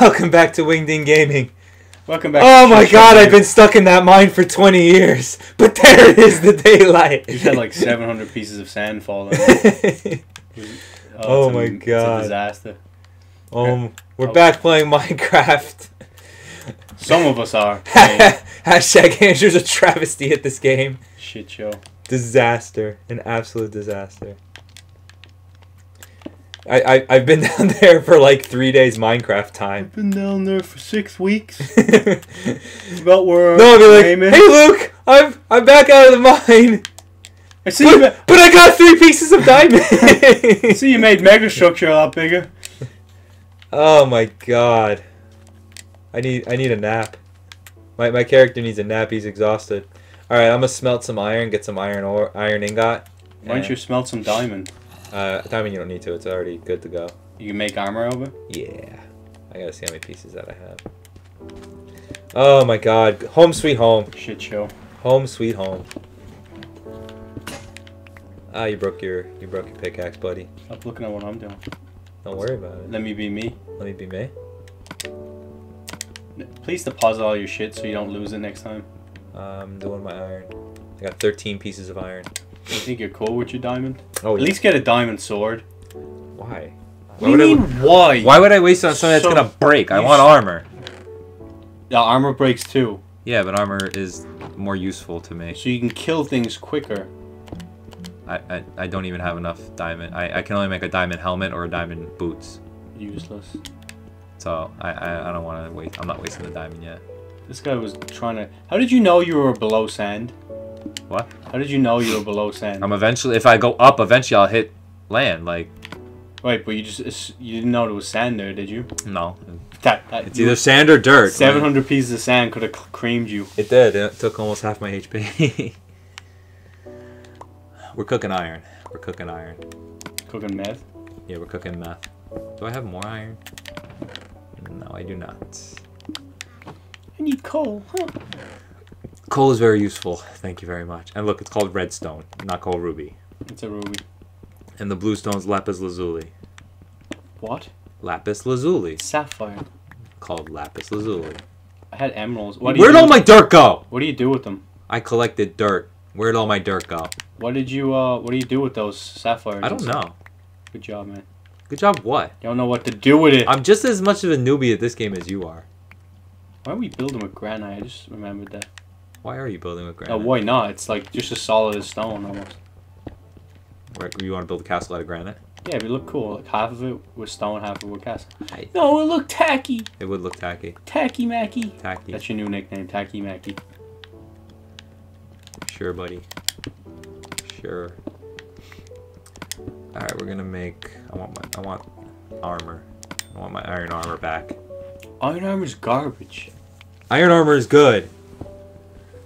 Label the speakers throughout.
Speaker 1: Welcome back to Wing Ding Gaming.
Speaker 2: Welcome back.
Speaker 1: Oh my god, I've been stuck in that mine for 20 years. But there it is, the daylight.
Speaker 2: You've had like 700 pieces of sand falling.
Speaker 1: Oh
Speaker 2: it's a-
Speaker 1: my
Speaker 2: It's
Speaker 1: God.
Speaker 2: a disaster.
Speaker 1: um, we're
Speaker 2: Oh.
Speaker 1: back playing Minecraft.
Speaker 2: Some of us are.
Speaker 1: Hashtag Andrew's a travesty at this game.
Speaker 2: shit show.
Speaker 1: Disaster. An absolute disaster. I, I, I've been down there for like three days Minecraft time.
Speaker 2: I've been down there for six weeks. about where no,
Speaker 1: I'll be like,
Speaker 2: aim is.
Speaker 1: hey Luke, I'm, I'm back out of the mine.
Speaker 2: I see you.
Speaker 1: But,
Speaker 2: ma-
Speaker 1: but I got three pieces of diamond.
Speaker 2: I see you made megastructure a lot bigger.
Speaker 1: Oh my god. I need I need a nap. My my character needs a nap, he's exhausted. Alright, I'm gonna smelt some iron, get some iron ore iron ingot.
Speaker 2: Why don't you smelt some diamond?
Speaker 1: Uh diamond you don't need to, it's already good to go.
Speaker 2: You can make armor over.
Speaker 1: Yeah. I gotta see how many pieces that I have. Oh my god. Home sweet home.
Speaker 2: Shit show.
Speaker 1: Home sweet home. Ah, you broke your you broke your pickaxe, buddy.
Speaker 2: Stop looking at what I'm doing.
Speaker 1: Don't worry about it.
Speaker 2: Let me be me.
Speaker 1: Let me be me.
Speaker 2: Please deposit all your shit so you don't lose it next time.
Speaker 1: I'm doing my iron. I got 13 pieces of iron.
Speaker 2: You think you're cool with your diamond?
Speaker 1: Oh,
Speaker 2: At least get a diamond sword.
Speaker 1: why?
Speaker 2: Do you mean, why?
Speaker 1: Why would I waste on something
Speaker 2: So-
Speaker 1: that's gonna break? I want armor.
Speaker 2: Yeah, armor breaks too,
Speaker 1: Yeah, but armor is more useful to me.
Speaker 2: so you can kill things quicker.
Speaker 1: I, I, I don't even have enough diamond. I, I can only make a diamond helmet or a diamond boots.
Speaker 2: Useless.
Speaker 1: So I, I, I don't want to wait. I'm not wasting the diamond yet.
Speaker 2: This guy was trying to. How did you know you were below sand?
Speaker 1: What?
Speaker 2: How did you know you were below sand?
Speaker 1: I'm eventually. If I go up, eventually I'll hit land. Like
Speaker 2: Wait, but you just you didn't know there was sand there, did you?
Speaker 1: no,
Speaker 2: That, that
Speaker 1: it's either sand or dirt.
Speaker 2: seven hundred pieces of sand could have creamed you.
Speaker 1: It did. It took almost half my HP. we're cooking iron. We're cooking iron.
Speaker 2: Cooking meth.
Speaker 1: Yeah, we're cooking meth. Do I have more iron? No, I do not.
Speaker 2: I need coal. Huh?
Speaker 1: Coal is very useful. Thank you very much. And look, it's called redstone, not called ruby.
Speaker 2: It's a ruby.
Speaker 1: And the blue stone's lapis lazuli.
Speaker 2: What?
Speaker 1: Lapis lazuli.
Speaker 2: Sapphire.
Speaker 1: Called lapis lazuli.
Speaker 2: I had emeralds. What
Speaker 1: Where'd all my dirt go?
Speaker 2: What do you do with them?
Speaker 1: I collected dirt. Where'd all my dirt go?
Speaker 2: What did you uh? What do you do with those sapphires?
Speaker 1: I don't know.
Speaker 2: Good job, man.
Speaker 1: Good job, what?
Speaker 2: You don't know what to do with it.
Speaker 1: I'm just as much of a newbie at this game as you are.
Speaker 2: Why are we building with granite? I just remembered that.
Speaker 1: Why are you building with oh, granite?
Speaker 2: Oh, why not? It's like just as solid as stone almost.
Speaker 1: Right, You want to build a castle out of granite?
Speaker 2: Yeah, it would look cool. Like half of it was stone, half of it was castle.
Speaker 1: I-
Speaker 2: No, it looked tacky.
Speaker 1: It would look tacky.
Speaker 2: Tacky Macky.
Speaker 1: Tacky.
Speaker 2: That's your new nickname, Tacky Macky.
Speaker 1: Sure, buddy. Sure. All right, we're gonna make. I want my. I want armor. I want my iron armor back.
Speaker 2: Iron armor's garbage.
Speaker 1: Iron armor is good.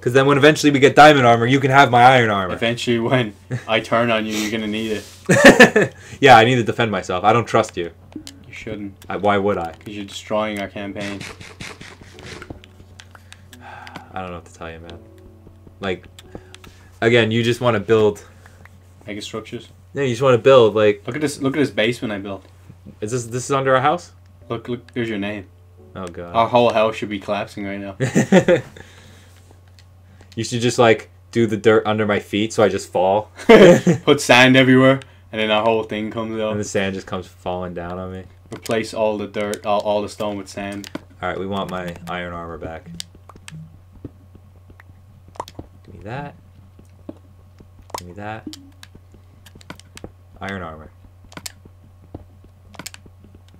Speaker 1: Cause then when eventually we get diamond armor, you can have my iron armor.
Speaker 2: Eventually, when I turn on you, you're gonna need it.
Speaker 1: yeah, I need to defend myself. I don't trust you.
Speaker 2: You shouldn't,
Speaker 1: I, why would I?
Speaker 2: because you're destroying our campaign.
Speaker 1: I don't know what to tell you, man. Like, again, you just want to build.
Speaker 2: Mega structures.
Speaker 1: Yeah, you just want to build. Like,
Speaker 2: Look at this. Look at this basement I built.
Speaker 1: is this this is under our house?
Speaker 2: Look, look. There's your name.
Speaker 1: Oh god.
Speaker 2: Our whole house should be collapsing right now.
Speaker 1: you should just like do the dirt under my feet so I just fall.
Speaker 2: Put sand everywhere, and then our whole thing comes up.
Speaker 1: and the sand just comes falling down on me.
Speaker 2: Replace all the dirt, all, all the stone with sand.
Speaker 1: All right, we want my iron armor back. Give me that. Give me that. Iron armor.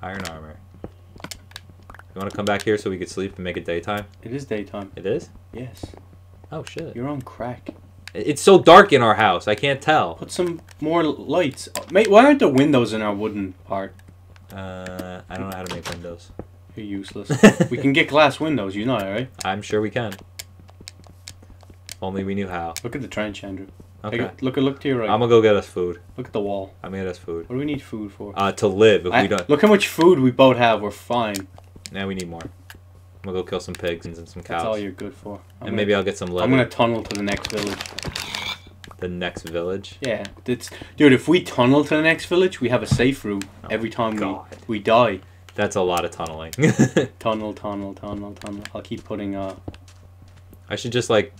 Speaker 1: Iron armor. You want to come back here so we could sleep and make it daytime?
Speaker 2: It is daytime.
Speaker 1: It is?
Speaker 2: Yes.
Speaker 1: Oh shit.
Speaker 2: You're on crack.
Speaker 1: It's so dark in our house. I can't tell.
Speaker 2: Put some more lights. Mate, why aren't there windows in our wooden part?
Speaker 1: Uh, I don't know how to make windows.
Speaker 2: You're useless. we can get glass windows, you know that, right?
Speaker 1: I'm sure we can. Only we knew how.
Speaker 2: Look at the trench, Andrew.
Speaker 1: Okay.
Speaker 2: Take look, look to your right.
Speaker 1: I'm gonna go get us food.
Speaker 2: look at the wall.
Speaker 1: I'm gonna get us food.
Speaker 2: What do we need food for?
Speaker 1: Uh, to live. If
Speaker 2: I-
Speaker 1: we don't,
Speaker 2: look how much food we both have. We're fine.
Speaker 1: now we need more. I'm gonna go kill some pigs and some cows.
Speaker 2: That's all you're good for. I'm
Speaker 1: and
Speaker 2: gonna,
Speaker 1: maybe I'll get some leather.
Speaker 2: I'm gonna tunnel to the next village.
Speaker 1: The next village.
Speaker 2: Yeah, that's dude. If we tunnel to the next village, we have a safe route
Speaker 1: Oh
Speaker 2: every time we we die.
Speaker 1: That's a lot of tunneling.
Speaker 2: Tunnel, tunnel, tunnel, tunnel. I'll keep putting uh.
Speaker 1: I should just like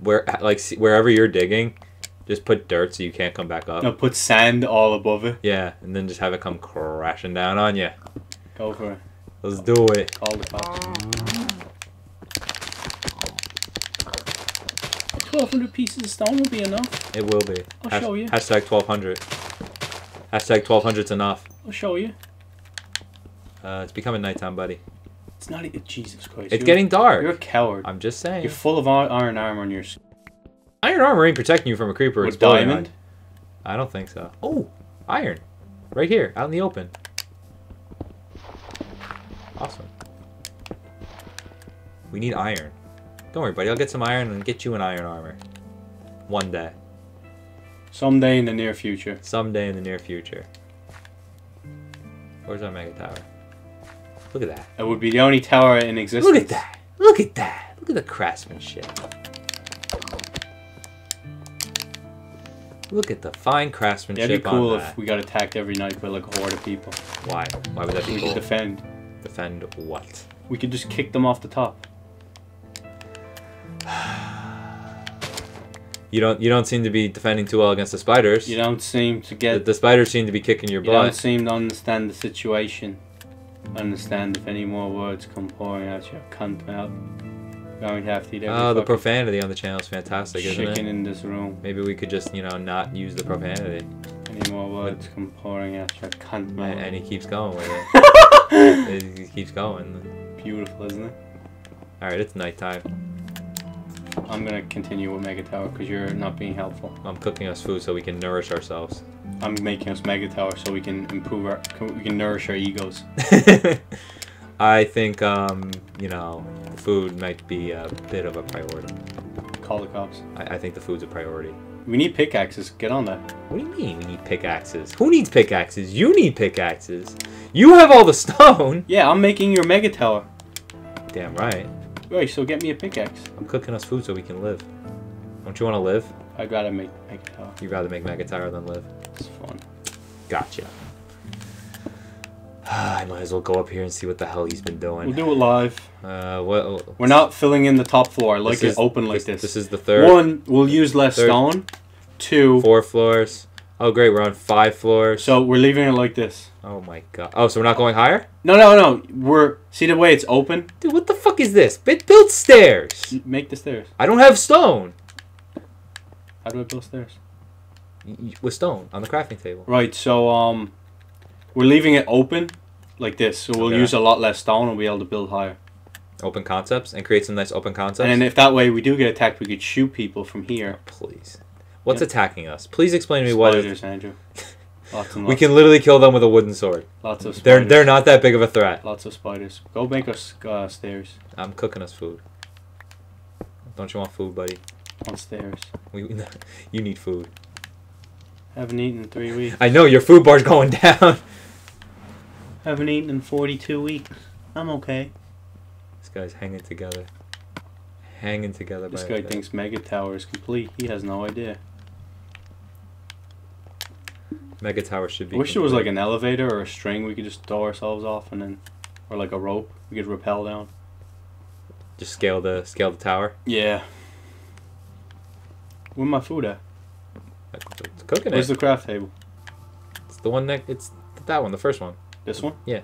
Speaker 1: where like see, wherever you're digging, just put dirt so you can't come back up.
Speaker 2: No, put sand all above it.
Speaker 1: Yeah, and then just have it come crashing down on you.
Speaker 2: Go for it.
Speaker 1: Let's do it.
Speaker 2: Call the cops. Twelve hundred pieces of stone will be enough.
Speaker 1: It will be.
Speaker 2: I'll show you.
Speaker 1: Hashtag 1200. Hashtag 1200's enough.
Speaker 2: I'll show you.
Speaker 1: Uh, it's becoming nighttime, buddy.
Speaker 2: It's not even Jesus Christ.
Speaker 1: It's
Speaker 2: you're,
Speaker 1: getting dark.
Speaker 2: You're a coward.
Speaker 1: I'm just saying.
Speaker 2: You're full of iron armor on your
Speaker 1: Iron armor ain't protecting you from a creeper
Speaker 2: with diamond.
Speaker 1: I don't think so. Oh, iron. Right here, out in the open. Awesome. We need iron. Don't worry, buddy. I'll get some iron and get you an iron armor. One day.
Speaker 2: Someday in the near future.
Speaker 1: Someday in the near future. Where's our mega tower? Look at that.
Speaker 2: It would be the only tower in existence.
Speaker 1: Look at that. Look at that. Look at the craftsmanship. Look at the fine
Speaker 2: Yeah,
Speaker 1: craftsmanship
Speaker 2: it'd be cool if we got attacked every night by like a horde of people.
Speaker 1: Why? Why would that be
Speaker 2: we
Speaker 1: cool?
Speaker 2: could defend.
Speaker 1: Defend what?
Speaker 2: We could just kick them off the top.
Speaker 1: You don't. You don't seem to be defending too well against the spiders.
Speaker 2: You don't seem to get.
Speaker 1: the spiders seem to be kicking your
Speaker 2: You don't seem to understand the situation. Understand if any more words come pouring out your cunt mouth. Going to have to eat
Speaker 1: Oh, the profanity on the channel is fantastic, isn't
Speaker 2: chicken
Speaker 1: it?
Speaker 2: in this room.
Speaker 1: Maybe we could just, you know, not use the profanity.
Speaker 2: Any more words come pouring out your cunt mouth.
Speaker 1: and he keeps going with it. he keeps going.
Speaker 2: Beautiful, isn't it?
Speaker 1: All right, it's nighttime.
Speaker 2: I'm gonna continue with Mega Tower because you're not being helpful.
Speaker 1: I'm cooking us food so we can nourish ourselves.
Speaker 2: I'm making us Mega Tower so we can improve our, we can nourish our egos.
Speaker 1: I think, um, you know, food might be a bit of a priority.
Speaker 2: Call the cops.
Speaker 1: I, I think the food's a priority.
Speaker 2: We need pickaxes. Get on that.
Speaker 1: What do you mean we need pickaxes? Who needs pickaxes? You need pickaxes. You have all the stone.
Speaker 2: Yeah, I'm making your Mega Tower.
Speaker 1: Damn right.
Speaker 2: Right, so get me a pickaxe.
Speaker 1: I'm cooking us food so we can live. Don't you want to live?
Speaker 2: I gotta make Mega Tower.
Speaker 1: You'd rather make Mega Tower than live.
Speaker 2: It's fun.
Speaker 1: Gotcha. I might as well go up here and see what the hell he's been doing.
Speaker 2: We'll do it live.
Speaker 1: Uh, what?
Speaker 2: We're not filling in the top floor. I like
Speaker 1: this
Speaker 2: it open like this.
Speaker 1: This is the third.
Speaker 2: One, we'll use less
Speaker 1: Third.
Speaker 2: stone. Two,
Speaker 1: Four floors. Oh, great. We're on five floors.
Speaker 2: so we're leaving it like this.
Speaker 1: Oh my god. Oh, so we're not going higher?
Speaker 2: No, no, no. We're see the way it's open.
Speaker 1: Dude, what the fuck is this? Bi- Build stairs.
Speaker 2: Make the stairs.
Speaker 1: I don't have stone.
Speaker 2: How do I build stairs?
Speaker 1: With stone on the crafting table.
Speaker 2: Right. So um, we're leaving it open, like this. So we'll
Speaker 1: Okay.
Speaker 2: use a lot less stone and we'll be able to build higher.
Speaker 1: Open concepts and create some nice open concepts.
Speaker 2: And if that way we do get attacked, we could shoot people from here.
Speaker 1: Please. What's
Speaker 2: Yeah.
Speaker 1: attacking us? Please explain to me what.
Speaker 2: Spiders, Andrew. Lots and lots.
Speaker 1: We can literally kill them with a wooden sword.
Speaker 2: Lots of spiders.
Speaker 1: They're they're not that big of a threat.
Speaker 2: Lots of spiders. Go make us uh, stairs.
Speaker 1: I'm cooking us food. Don't you want food, buddy?
Speaker 2: On stairs.
Speaker 1: We, you need food.
Speaker 2: Haven't eaten in three weeks.
Speaker 1: I know your food bar's going down.
Speaker 2: Haven't eaten in 42 weeks. I'm okay.
Speaker 1: This guy's hanging together. Hanging together.
Speaker 2: This guy thinks Mega Tower is complete. He has no idea.
Speaker 1: Mega Tower should be.
Speaker 2: I wish there was like an elevator or a string we could just throw ourselves off and then, or like a rope we could rappel down.
Speaker 1: Just scale the scale the tower.
Speaker 2: Yeah. Where my food at?
Speaker 1: It's cooking
Speaker 2: Where's
Speaker 1: it.
Speaker 2: the craft table?
Speaker 1: It's the one that it's that one, the first one.
Speaker 2: This one? Yeah.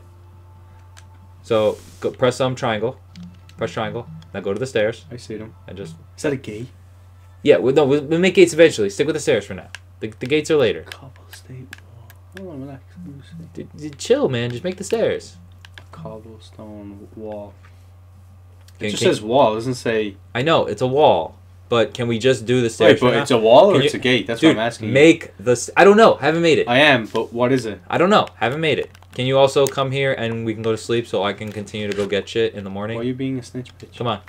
Speaker 1: So go, press um triangle, press triangle. Now go to the stairs
Speaker 2: I see them.
Speaker 1: and just
Speaker 2: Is that a gate?
Speaker 1: yeah. We, no, we'll, we'll make gates eventually. Stick with the stairs for now. The, the gates are later.
Speaker 2: Cobble state wall. Hold on, relax. Let me see.
Speaker 1: D- d- chill, man. Just make the stairs.
Speaker 2: Cobblestone wall. It
Speaker 1: Can-
Speaker 2: just
Speaker 1: can-
Speaker 2: says wall. It doesn't say.
Speaker 1: I know it's a wall, but can we just do the
Speaker 2: Wait,
Speaker 1: stairs? for
Speaker 2: but
Speaker 1: now?
Speaker 2: it's a wall or it's
Speaker 1: you-
Speaker 2: a gate? That's
Speaker 1: Dude,
Speaker 2: what I'm asking. you.
Speaker 1: make the. I don't know. Haven't made it.
Speaker 2: I am, but what is it?
Speaker 1: I don't know. Haven't made it. Can you also come here and we can go to sleep so I can continue to go get shit in the morning?
Speaker 2: Why are you being a snitch, bitch?
Speaker 1: Come on.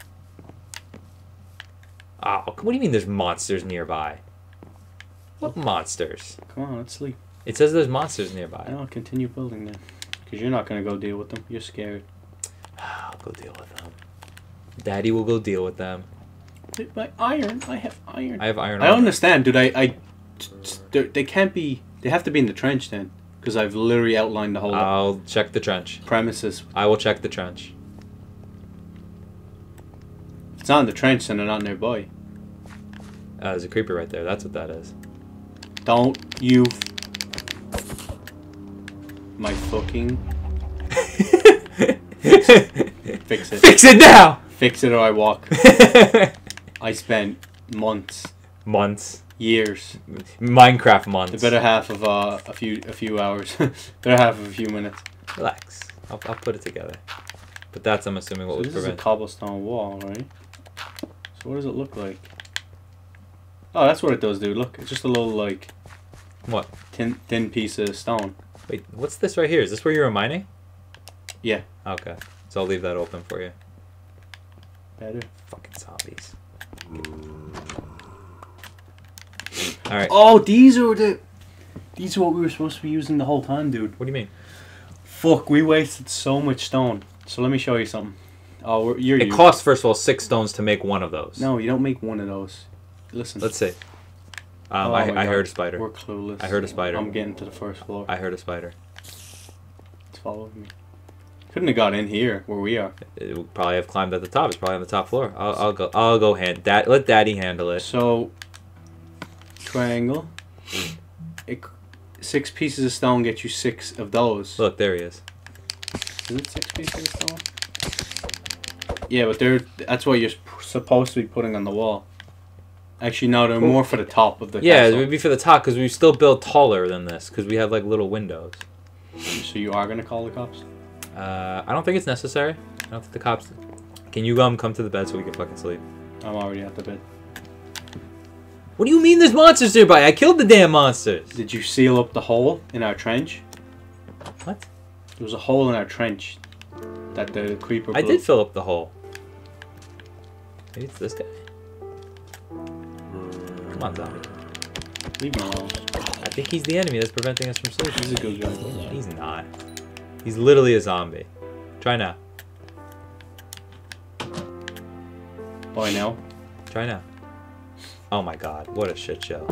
Speaker 1: Oh, what do you mean there's monsters nearby? What monsters?
Speaker 2: Come on, let's sleep.
Speaker 1: It says there's monsters nearby.
Speaker 2: I'll continue building then. Because you're not going to go deal with them. You're scared.
Speaker 1: I'll go deal with them. Daddy will go deal with them.
Speaker 2: My iron. I have iron.
Speaker 1: I have iron.
Speaker 2: I understand, dude. I, I, they can't be. They have to be in the trench then. Because I've literally outlined the whole
Speaker 1: I'll check the trench.
Speaker 2: premises.
Speaker 1: I will check the trench.
Speaker 2: It's not in the trench, then they're not nearby.
Speaker 1: Uh, there's a creeper right there. That's what that is.
Speaker 2: Don't you. My fucking. Fix it.
Speaker 1: Fix it now.
Speaker 2: Fix it or I walk. I spent months,
Speaker 1: months.
Speaker 2: years,
Speaker 1: Minecraft months.
Speaker 2: the better half of uh, a few a few hours, better half of a few minutes.
Speaker 1: Relax. I'll, I'll put it together. But that's, I'm assuming, what
Speaker 2: So
Speaker 1: was
Speaker 2: this is a cobblestone wall, right? So what does it look like? Oh, that's what it does, dude. Look, it's just a little like
Speaker 1: What?
Speaker 2: thin thin piece of stone.
Speaker 1: Wait, what's this right here? Is this where you were mining?
Speaker 2: Yeah.
Speaker 1: Okay. So I'll leave that open for you.
Speaker 2: Better.
Speaker 1: Fucking zombies. Alright.
Speaker 2: Oh, these are the. These are what we were supposed to be using the whole time, dude.
Speaker 1: What do you mean?
Speaker 2: Fuck, we wasted so much stone. So let me show you something. Oh, you're
Speaker 1: It
Speaker 2: you.
Speaker 1: costs, first of all, six stones to make one of those.
Speaker 2: No, you don't make one of those. Listen.
Speaker 1: Let's see. Um,
Speaker 2: Oh
Speaker 1: I, I
Speaker 2: God.
Speaker 1: heard a spider.
Speaker 2: We're clueless.
Speaker 1: I heard a spider.
Speaker 2: I'm getting to the first floor.
Speaker 1: I heard a spider.
Speaker 2: It's following me. Couldn't have got in here where we are.
Speaker 1: It would probably have climbed at the top. It's probably on the top floor. I'll, I'll go. I'll go hand. Dad, let Daddy handle it.
Speaker 2: So, triangle. It, six pieces of stone get you six of those.
Speaker 1: Look, there he is.
Speaker 2: Is it six pieces of stone? Yeah, but they're that's what you're supposed to be putting on the wall. Actually, no, they're more for the top of the
Speaker 1: Yeah, it would be for the top because we still built taller than this because we have like little windows.
Speaker 2: So you are gonna call the cops?
Speaker 1: Uh, I don't think it's necessary. I don't think the cops. Can you um come to the bed so we can fucking sleep?
Speaker 2: I'm already at the bed.
Speaker 1: What do you mean there's monsters nearby? I killed the damn monsters.
Speaker 2: Did you seal up the hole in our trench?
Speaker 1: What?
Speaker 2: There was a hole in our trench that the creeper.
Speaker 1: I
Speaker 2: blew.
Speaker 1: did fill up the hole. Maybe it's this guy. Come on, zombie.
Speaker 2: Leave me alone.
Speaker 1: I think he's the enemy that's preventing us from sleeping.
Speaker 2: He's a good guy.
Speaker 1: He's not. He's literally a zombie. Try now.
Speaker 2: Oh, I know.
Speaker 1: Try now. Oh my god, what a shit show.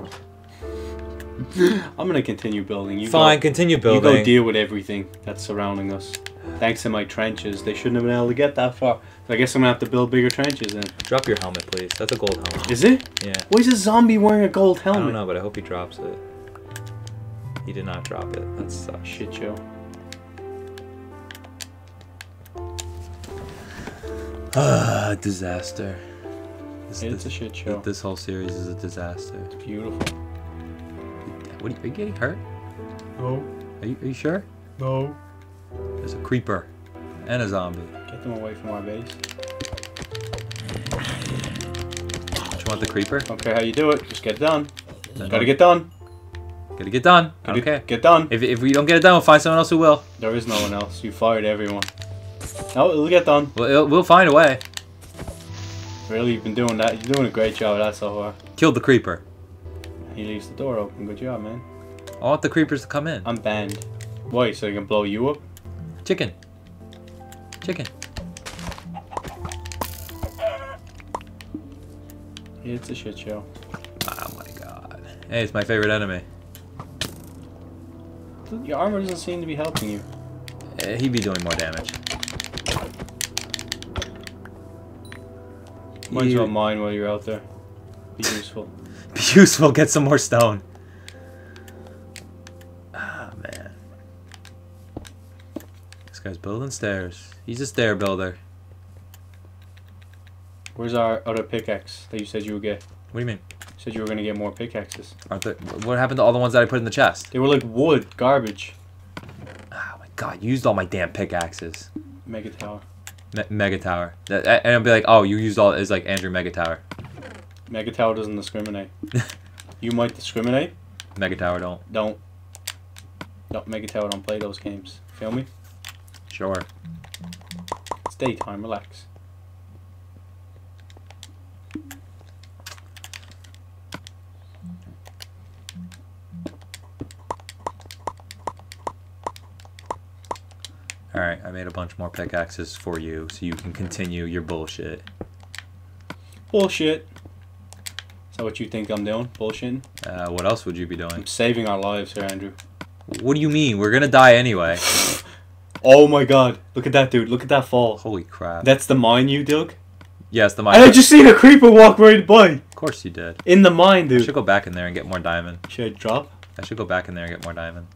Speaker 2: I'm gonna continue building. You
Speaker 1: Fine,
Speaker 2: Go,
Speaker 1: continue building.
Speaker 2: you go deal with everything that's surrounding us. Thanks to my trenches, they shouldn't have been able to get that far. So I guess I'm gonna have to build bigger trenches then.
Speaker 1: Drop your helmet, please. That's a gold helmet.
Speaker 2: Is it?
Speaker 1: Yeah.
Speaker 2: Why is a zombie wearing a gold helmet?
Speaker 1: I
Speaker 2: helmet?
Speaker 1: don't know, but I hope he drops it. He did not drop it. That sucks.
Speaker 2: Shit show.
Speaker 1: Ah, disaster. This,
Speaker 2: It's a shit show.
Speaker 1: this whole series is a disaster.
Speaker 2: Beautiful.
Speaker 1: What are you, are you getting hurt?
Speaker 2: No.
Speaker 1: Are you, are you sure?
Speaker 2: No.
Speaker 1: There's a creeper and a zombie.
Speaker 2: Get them away from our base.
Speaker 1: Do you want the creeper?
Speaker 2: Okay, how you do it? Just get it done.
Speaker 1: Then
Speaker 2: Gotta get done.
Speaker 1: Gotta get done.
Speaker 2: Gotta
Speaker 1: okay.
Speaker 2: Get done.
Speaker 1: If, if we don't get it done, we'll find someone else who will.
Speaker 2: There is no one else. You fired everyone. No, it'll get done.
Speaker 1: We'll, we'll find a way.
Speaker 2: Really, you've been doing that. You're doing a great job of that so far.
Speaker 1: Uh, Killed the creeper.
Speaker 2: He leaves the door open. Good job, man.
Speaker 1: I want the creepers to come in.
Speaker 2: I'm banned. Why? So they can blow you up?
Speaker 1: Chicken. Chicken.
Speaker 2: It's a shit show.
Speaker 1: Oh my god. Hey, it's my favorite enemy.
Speaker 2: Your armor doesn't seem to be helping you.
Speaker 1: Eh, he'd be doing more damage.
Speaker 2: Might as well mine while you're out there. Be useful.
Speaker 1: Be useful, get some more stone. Guy's building stairs. He's a stair builder.
Speaker 2: Where's our other pickaxe that you said you would get?
Speaker 1: What do you mean?
Speaker 2: You said you were gonna get more pickaxes.
Speaker 1: Aren't there, what happened to all the ones that I put in the chest?
Speaker 2: They were like wood, garbage.
Speaker 1: Oh my god, you used all my damn pickaxes.
Speaker 2: Mega tower.
Speaker 1: Me- Mega Tower. That, and I'll be like, oh, you used all, it's like Andrew Mega Tower.
Speaker 2: Mega tower doesn't discriminate. you might discriminate.
Speaker 1: Mega Tower don't.
Speaker 2: Don't. Don't Mega tower don't play those games. Feel me?
Speaker 1: Sure.
Speaker 2: It's daytime. Relax.
Speaker 1: Alright, I made a bunch more pickaxes for you so you can continue your bullshit.
Speaker 2: Bullshit. Is that what you think I'm doing? Bullshit?
Speaker 1: Uh, what else would you be doing?
Speaker 2: I'm saving our lives here, Andrew.
Speaker 1: What do you mean? We're gonna die anyway.
Speaker 2: Oh my god. Look at that dude. Look at that fall.
Speaker 1: Holy crap.
Speaker 2: That's the mine you dug?
Speaker 1: yes, the
Speaker 2: And I just seen a creeper walk right by.
Speaker 1: Of course you did.
Speaker 2: In the mine,
Speaker 1: I
Speaker 2: dude.
Speaker 1: should go back in there and get more diamond.
Speaker 2: Should I drop?
Speaker 1: I should go back in there and get more diamond.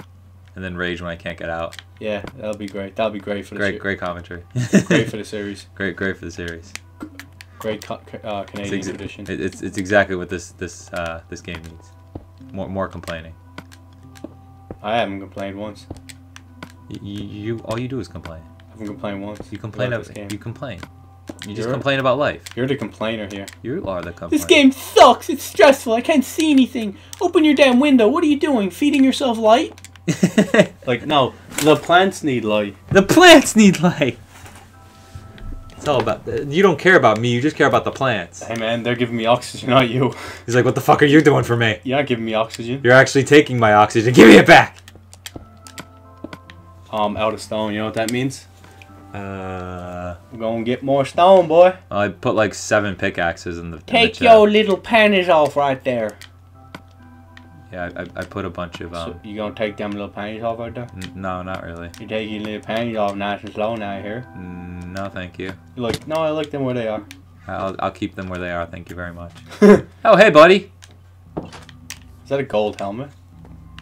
Speaker 1: And then rage when I can't get out.
Speaker 2: Yeah, that'll be great. That'll be great for the
Speaker 1: Great, great commentary.
Speaker 2: great for the series.
Speaker 1: great, great for the series.
Speaker 2: Great co- uh,
Speaker 1: It's,
Speaker 2: Canadian
Speaker 1: ex-
Speaker 2: tradition.
Speaker 1: it's it's exactly what this this uh, this game needs. More more complaining.
Speaker 2: I haven't complained once.
Speaker 1: You, you all you do is complain.
Speaker 2: I haven't complained once.
Speaker 1: You complain
Speaker 2: about this game.
Speaker 1: you complain. You just
Speaker 2: You're-
Speaker 1: complain about life.
Speaker 2: You're the complainer here.
Speaker 1: You are the complainer.
Speaker 2: This game sucks. It's stressful. I can't see anything. Open your damn window. What are you doing? Feeding yourself light? Like no, the plants need light.
Speaker 1: the plants need light. It's all about. You don't care about me. You just care about the plants.
Speaker 2: Hey man, they're giving me oxygen, not you.
Speaker 1: He's like, "What the fuck are you doing for me?
Speaker 2: You're not giving me oxygen.
Speaker 1: You're actually taking my oxygen. Give me it back."
Speaker 2: Um, out of stone. You know what that means?
Speaker 1: Uh,
Speaker 2: We're gonna get more stone, boy.
Speaker 1: I put like seven pickaxes in the. in the
Speaker 2: Take your little panties off right there.
Speaker 1: Yeah, I, I, put a bunch of um.
Speaker 2: so you gonna take them little panties off right there?
Speaker 1: n- no, not really.
Speaker 2: You take your little panties off nice and slow now here.
Speaker 1: No, thank you.
Speaker 2: Like, no, I like them where they are.
Speaker 1: I'll, I'll keep them where they are. Thank you very much. Oh, hey, buddy.
Speaker 2: Is that a gold helmet?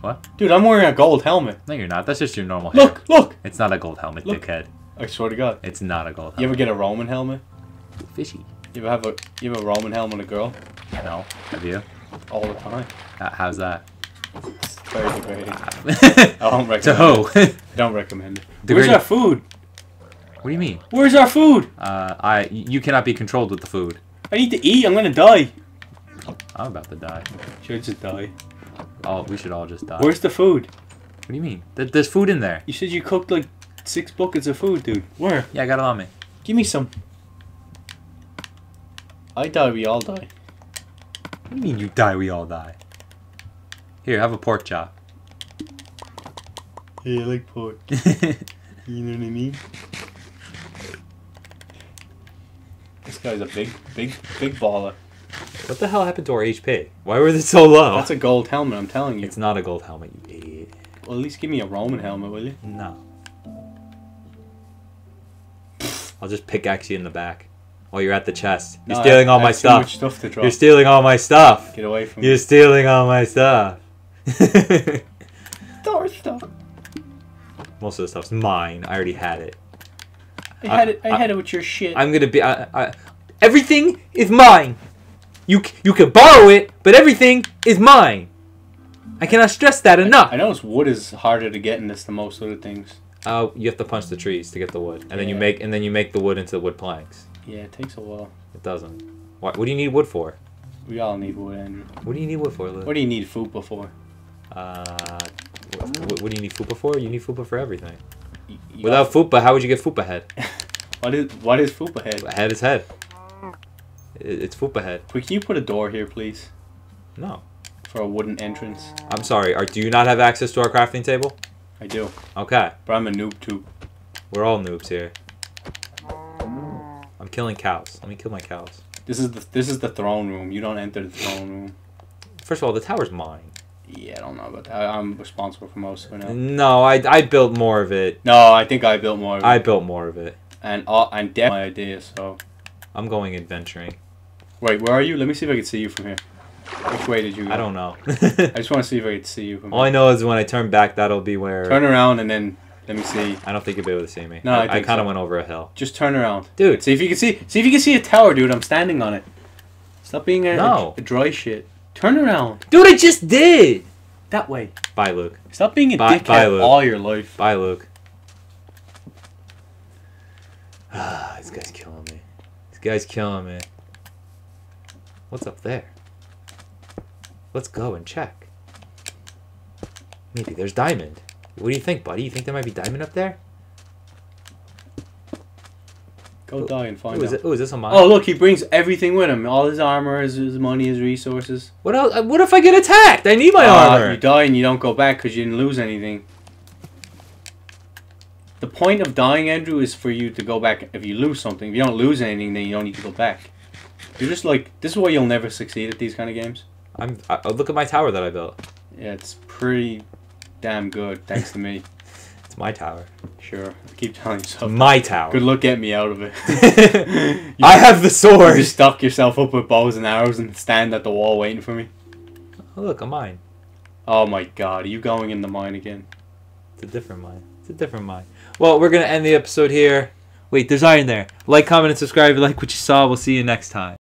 Speaker 1: What?
Speaker 2: Dude, I'm wearing a gold helmet.
Speaker 1: No, you're not. That's just your normal hair.
Speaker 2: Look, look.
Speaker 1: It's not a gold helmet,
Speaker 2: Look.
Speaker 1: dickhead.
Speaker 2: I swear to God.
Speaker 1: It's not a gold
Speaker 2: You ever get a Roman helmet?
Speaker 1: Fishy.
Speaker 2: You ever have a you have a Roman helmet, a girl?
Speaker 1: No. Have you?
Speaker 2: All the time.
Speaker 1: Uh, how's that?
Speaker 2: It's very degrading. I don't recommend.
Speaker 1: to?
Speaker 2: It. Don't recommend it. Where's our food?
Speaker 1: what do you mean?
Speaker 2: Where's our food?
Speaker 1: Uh, I. You cannot be controlled with the food.
Speaker 2: I need to eat. I'm gonna die.
Speaker 1: I'm about to die.
Speaker 2: Should I just die?
Speaker 1: Oh, we should all just die.
Speaker 2: Where's the food?
Speaker 1: What do you mean? There- There's food in there.
Speaker 2: You said you cooked like six buckets of food, dude. Where?
Speaker 1: Yeah, I got it on me.
Speaker 2: Give me some. I die. We all die.
Speaker 1: What do you mean you die, we all die? Here, have a pork chop.
Speaker 2: Hey, I like pork. You know what I mean? This guy's a big, big, big baller.
Speaker 1: What the hell happened to our HP? Why were they so low?
Speaker 2: That's a gold helmet. I'm telling you.
Speaker 1: It's not a gold helmet, you idiot.
Speaker 2: Well, at least give me a Roman helmet, will you?
Speaker 1: No. I'll just pickaxe you in the back while you're at the chest. You're
Speaker 2: No, I-
Speaker 1: stealing all
Speaker 2: I
Speaker 1: my stuff.
Speaker 2: much stuff to drop.
Speaker 1: You're stealing all my stuff.
Speaker 2: Get away from me.
Speaker 1: You're stealing all my stuff.
Speaker 2: Store stuff.
Speaker 1: Most of the stuff's mine. I already had it.
Speaker 2: I
Speaker 1: I-
Speaker 2: had it. I,
Speaker 1: I-
Speaker 2: had it with your shit.
Speaker 1: I'm gonna be. I, I, everything is mine. You you can borrow it, but everything is mine. I cannot stress that enough.
Speaker 2: I noticed wood is harder to get in this than most other things.
Speaker 1: Uh, you have to punch the trees to get the wood, and then you make and then you make the wood into wood planks.
Speaker 2: Yeah, it takes a while.
Speaker 1: It doesn't. What, what do you need wood for?
Speaker 2: We all need wood, Andrew.
Speaker 1: What do you need wood for, Lou?
Speaker 2: What do you need fupa for?
Speaker 1: Uh, what, what do you need fupa for? You need fupa for everything.
Speaker 2: You
Speaker 1: Without fupa, how would you get fupa head?
Speaker 2: What is what is fupa head?
Speaker 1: Head is head. It- It's fupa head.
Speaker 2: Can you put a door here, please,
Speaker 1: No.
Speaker 2: for a wooden entrance?
Speaker 1: I'm sorry. Are, do you not have access to our crafting table?
Speaker 2: I do,
Speaker 1: Okay.
Speaker 2: but I'm a noob too.
Speaker 1: We're all noobs here. I'm killing cows. Let me kill my cows.
Speaker 2: This is the this is the throne room. You don't enter the throne room.
Speaker 1: First of all, the tower's mine.
Speaker 2: Yeah, I don't know about that. I, I'm responsible for most of it now.
Speaker 1: No, I, I built more of it.
Speaker 2: No, I think I built more. Of it.
Speaker 1: I built more of it.
Speaker 2: and uh, and dead my idea. So
Speaker 1: I'm going adventuring.
Speaker 2: Wait, where are you? Let me see if I can see you from here. Which way did you? Go?
Speaker 1: I don't know.
Speaker 2: I just want to see if I can see you from
Speaker 1: all I know is when I turn back, that'll be where.
Speaker 2: Turn around and then let me see.
Speaker 1: I don't think you'll be able to see me.
Speaker 2: No, I
Speaker 1: I,
Speaker 2: think
Speaker 1: kind of
Speaker 2: so.
Speaker 1: went over a hill.
Speaker 2: Just turn around,
Speaker 1: Dude,
Speaker 2: See if you can see. See if you can see a tower, dude. I'm standing on it. Stop being a,
Speaker 1: No.
Speaker 2: a dry shit. Turn around
Speaker 1: dude, I just did.
Speaker 2: that way.
Speaker 1: Bye, Luke.
Speaker 2: Stop being a
Speaker 1: Bye-
Speaker 2: dickhead
Speaker 1: bye,
Speaker 2: all your life.
Speaker 1: Bye, Luke. Ah, this guy's killing me. This guy's killing me. What's up there? Let's go and check. Maybe there's diamond. What do you think, buddy? You think there might be diamond up there?
Speaker 2: Go die and find
Speaker 1: Ooh,
Speaker 2: out.
Speaker 1: it, ooh, is this a mine?
Speaker 2: Oh look, he brings everything with him. All his armor, his, his money, his resources.
Speaker 1: What else? What if I get attacked? I need my
Speaker 2: Uh,
Speaker 1: armor.
Speaker 2: You die and you don't go back because you didn't lose anything. The point of dying, Andrew, is for you to go back if you lose something. If you don't lose anything, then you don't need to go back. You're just like this is why you'll never succeed at these kind of games.
Speaker 1: I'm. I, oh, look at my tower that I built.
Speaker 2: Yeah, it's pretty damn good, thanks to me.
Speaker 1: It's my tower.
Speaker 2: Sure. I keep telling
Speaker 1: It's
Speaker 2: yourself.
Speaker 1: my tower.
Speaker 2: Good luck getting me out of it. You
Speaker 1: I have the sword.
Speaker 2: just stock yourself up with bows and arrows and stand at the wall waiting for me.
Speaker 1: Oh, look, a mine.
Speaker 2: Oh my god, are you going in the mine again?
Speaker 1: It's a different mine. It's a different mine. Well, we're gonna end the episode here. Wait, there's iron there. Like, comment, and subscribe if you like what you saw. We'll see you next time.